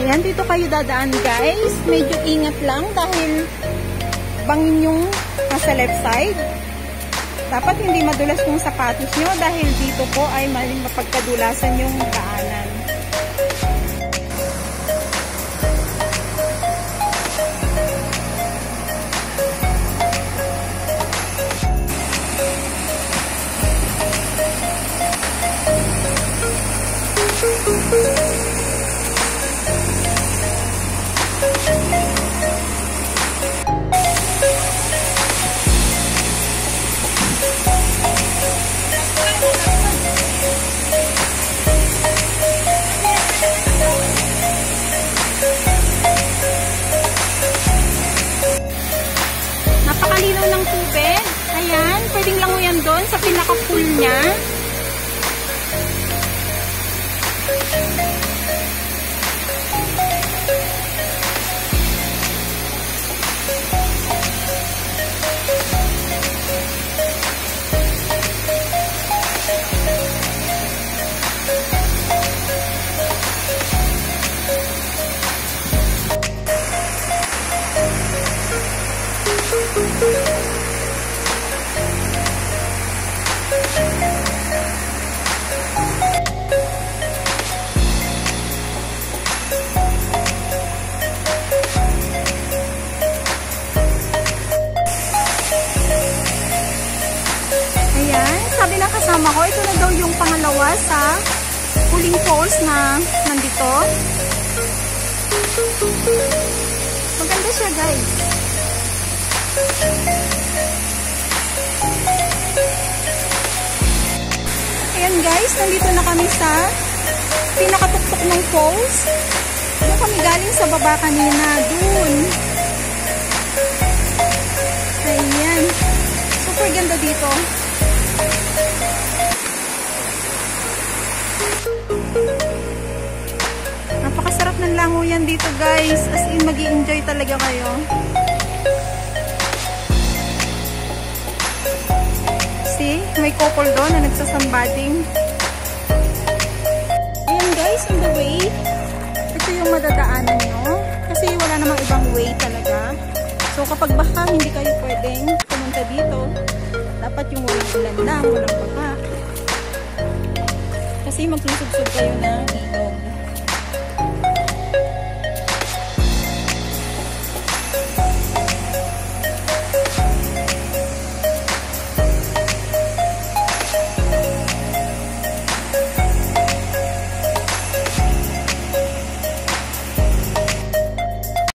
Ayan, dito kayo dadaan guys. Medyo ingat lang dahil bangin yung nasa left side. Dapat hindi madulas yung sapatos nyo dahil dito po ay maling mapagkadulasan yung daanan. Napakalinaw ng tubig. Ayan, pwedeng languyan doon sa pinaka-pool niya. Sabi ng kasama ko, ito na daw yung pangalawa sa cooling falls na nandito. Maganda siya guys. Ayan guys, nandito na kami sa pinakatuktok ng falls. Doon kami galing sa baba kanina. Doon. Ayan. Super ganda dito. Napakasarap ng languyan dito guys. As in, mag enjoy talaga kayo. See? May couple doon na nagsasambading. Ayan guys, on the way. Ito yung madadaanan nyo. Kasi wala namang ibang way talaga. So kapag baka hindi kayo pwedeng pumunta dito, dapat yung walang ulan lang, walang baka. Kasi magsusubsob kayo ng ilog.